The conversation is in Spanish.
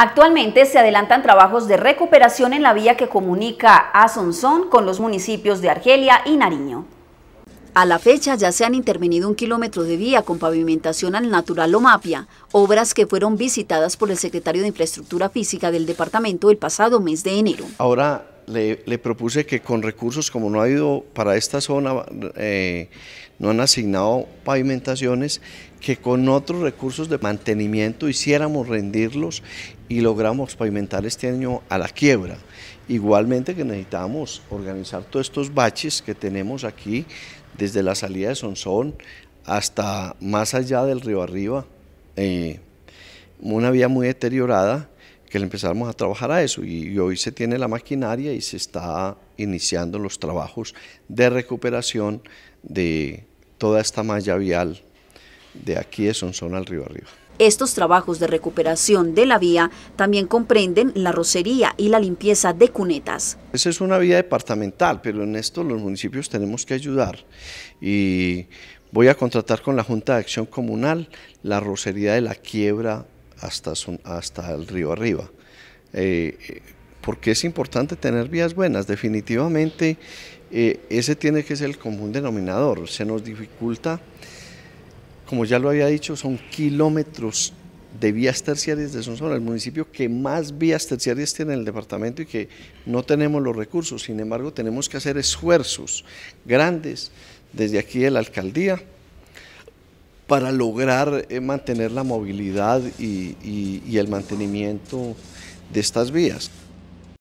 Actualmente se adelantan trabajos de recuperación en la vía que comunica a Sonsón con los municipios de Argelia y Nariño. A la fecha ya se han intervenido un kilómetro de vía con pavimentación al natural Lomapia, obras que fueron visitadas por el secretario de Infraestructura Física del departamento el pasado mes de enero. Ahora le, propuse que con recursos, como no ha habido para esta zona, eh, no han asignado pavimentaciones, que con otros recursos de mantenimiento hiciéramos rendirlos y logramos pavimentar este año a la quiebra. Igualmente que necesitamos organizar todos estos baches que tenemos aquí, desde la salida de Sonsón hasta más allá del río arriba, eh, una vía muy deteriorada, que le empezamos a trabajar a eso y, hoy se tiene la maquinaria y se está iniciando los trabajos de recuperación de toda esta malla vial de aquí de Sonsón al río arriba. Estos trabajos de recuperación de la vía también comprenden la rocería y la limpieza de cunetas. Esa es una vía departamental, pero en esto los municipios tenemos que ayudar y voy a contratar con la Junta de Acción Comunal la rocería de la quiebra hasta, hasta el río arriba. Eh, porque es importante tener vías buenas, definitivamente eh, ese tiene que ser el común denominador, se nos dificulta, como ya lo había dicho, son kilómetros de vías terciarias de Sonsón, el municipio que más vías terciarias tiene en el departamento y que no tenemos los recursos, sin embargo tenemos que hacer esfuerzos grandes desde aquí de la alcaldía, para lograr eh, mantener la movilidad y, y el mantenimiento de estas vías.